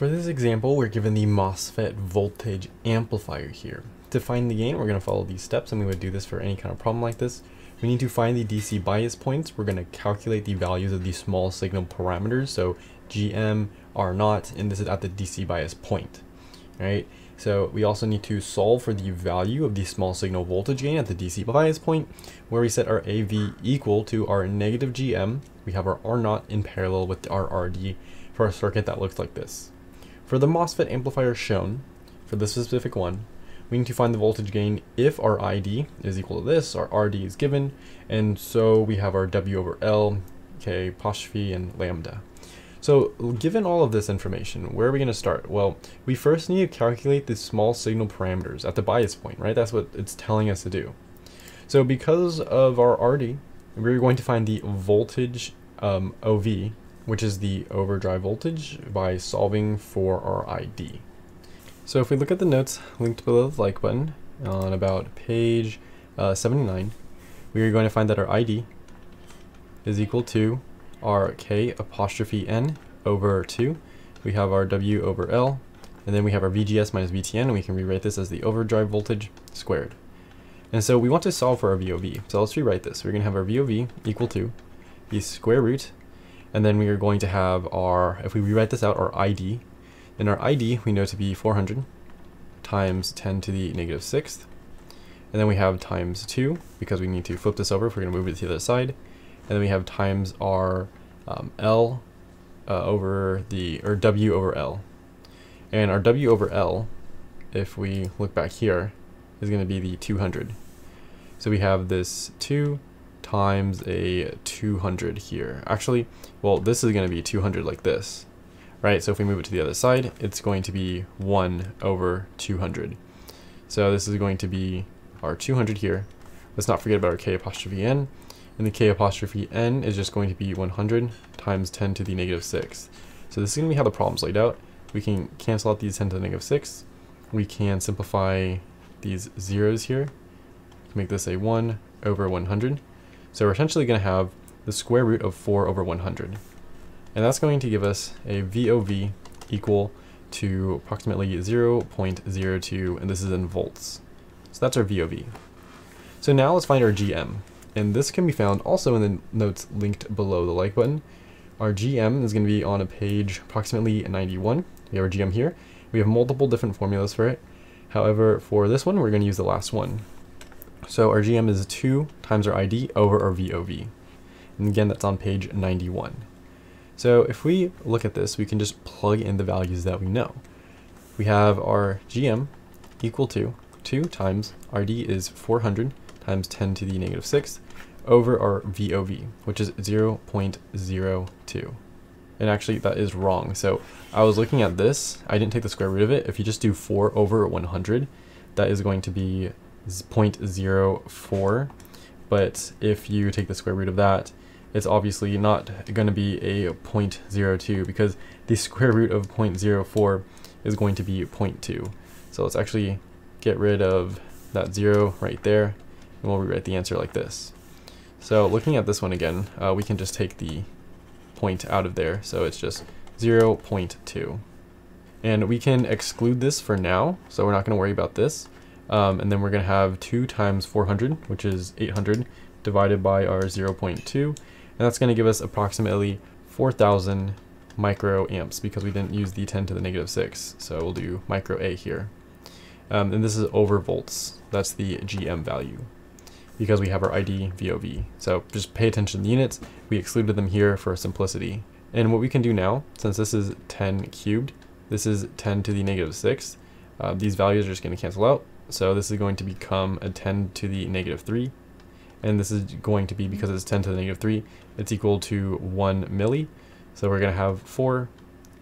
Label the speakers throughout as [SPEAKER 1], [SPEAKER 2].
[SPEAKER 1] For this example, we're given the MOSFET voltage amplifier here. To find the gain, we're going to follow these steps, and we would do this for any kind of problem like this. We need to find the DC bias points. We're going to calculate the values of the small signal parameters, so GM, R naught, and this is at the DC bias point. Right? So we also need to solve for the value of the small signal voltage gain at the DC bias point, where we set our AV equal to our negative GM. We have our R in parallel with our RD for a circuit that looks like this. For the MOSFET amplifier shown, for this specific one, we need to find the voltage gain if our ID is equal to this, our RD is given, and so we have our W over L, K apostrophe, and lambda. So given all of this information, where are we going to start? Well, we first need to calculate the small signal parameters at the bias point, right? That's what it's telling us to do. So because of our RD, we're going to find the voltage um, OV which is the overdrive voltage, by solving for our ID. So if we look at the notes linked below the like button on about page uh, 79, we are going to find that our ID is equal to our K apostrophe N over 2. We have our W over L, and then we have our VGS minus VTN, and we can rewrite this as the overdrive voltage squared. And so we want to solve for our VOV. So let's rewrite this. We're going to have our VOV equal to the square root and then we are going to have our, if we rewrite this out, our ID. And our ID we know to be 400 times 10 to the negative sixth. And then we have times 2, because we need to flip this over if we're going to move it to the other side. And then we have times our um, L uh, over the, or W over L. And our W over L, if we look back here, is going to be the 200. So we have this 2 times a 200 here. Actually, well, this is going to be 200 like this, right? So if we move it to the other side, it's going to be 1 over 200. So this is going to be our 200 here. Let's not forget about our k apostrophe n. And the k apostrophe n is just going to be 100 times 10 to the negative 6. So this is going to be how the problem's laid out. We can cancel out these 10 to the negative 6. We can simplify these zeros here make this a 1 over 100. So we're essentially going to have the square root of 4 over 100. And that's going to give us a VOV equal to approximately 0.02, and this is in volts. So that's our VOV. So now let's find our GM. And this can be found also in the notes linked below the like button. Our GM is going to be on a page approximately 91. We have our GM here. We have multiple different formulas for it. However, for this one, we're going to use the last one. So our GM is 2 times our ID over our VOV. And again, that's on page 91. So if we look at this, we can just plug in the values that we know. We have our GM equal to 2 times RD is 400 times 10 to the negative 6 over our VOV, which is 0 0.02. And actually, that is wrong. So I was looking at this. I didn't take the square root of it. If you just do 4 over 100, that is going to be 0.04. But if you take the square root of that, it's obviously not going to be a 0.02 because the square root of 0.04 is going to be 0.2. So let's actually get rid of that 0 right there and we'll rewrite the answer like this. So looking at this one again, uh, we can just take the point out of there. So it's just 0 0.2. And we can exclude this for now, so we're not going to worry about this. Um, and then we're going to have 2 times 400, which is 800, divided by our 0.2 and that's going to give us approximately 4,000 microamps because we didn't use the 10 to the negative 6. So we'll do micro A here. Um, and this is over volts. That's the GM value because we have our ID VOV. So just pay attention to the units. We excluded them here for simplicity. And what we can do now, since this is 10 cubed, this is 10 to the negative 6. Uh, these values are just going to cancel out. So this is going to become a 10 to the negative 3 and this is going to be because it's 10 to the negative 3 it's equal to 1 milli. So we're going to have 4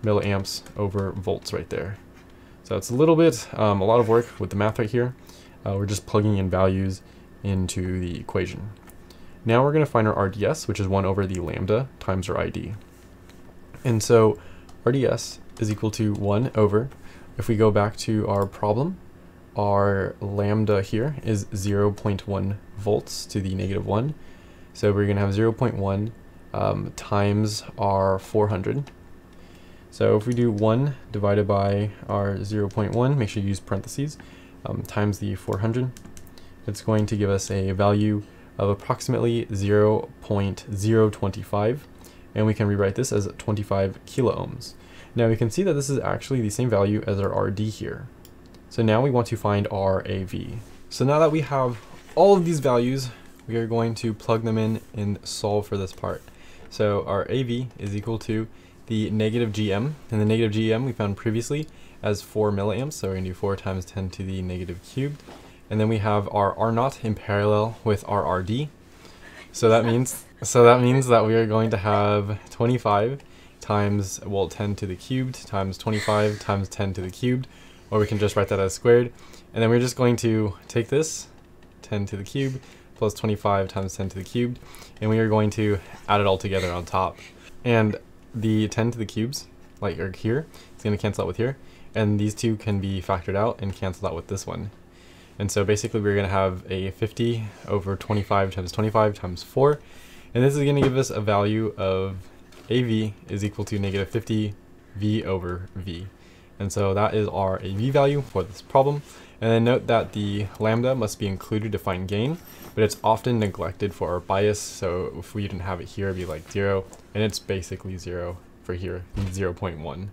[SPEAKER 1] milliamps over volts right there. So it's a little bit um, a lot of work with the math right here. Uh, we're just plugging in values into the equation. Now we're going to find our RDS which is 1 over the lambda times our ID and so RDS is equal to 1 over if we go back to our problem our lambda here is 0.1 volts to the negative 1. So we're going to have 0.1 um, times our 400. So if we do 1 divided by our 0.1, make sure you use parentheses, um, times the 400, it's going to give us a value of approximately 0.025, and we can rewrite this as 25 kilo ohms. Now we can see that this is actually the same value as our RD here. So now we want to find our AV. So now that we have all of these values, we are going to plug them in and solve for this part. So our AV is equal to the negative GM, and the negative GM we found previously as 4 milliamps, so we're going to do 4 times 10 to the negative cubed. And then we have our R naught in parallel with our RD. So that means so that means that we are going to have 25 times well 10 to the cubed times 25 times 10 to the cubed, or we can just write that as squared. And then we're just going to take this 10 to the cube plus 25 times 10 to the cubed, and we are going to add it all together on top. And the 10 to the cubes, like are here, it's going to cancel out with here, and these two can be factored out and canceled out with this one. And so basically we're going to have a 50 over 25 times 25 times 4. And this is going to give us a value of AV is equal to negative 50 V over V. And so that is our AV value for this problem. And then note that the lambda must be included to find gain, but it's often neglected for our bias. So if we didn't have it here, it'd be like zero, and it's basically zero for here, 0.1.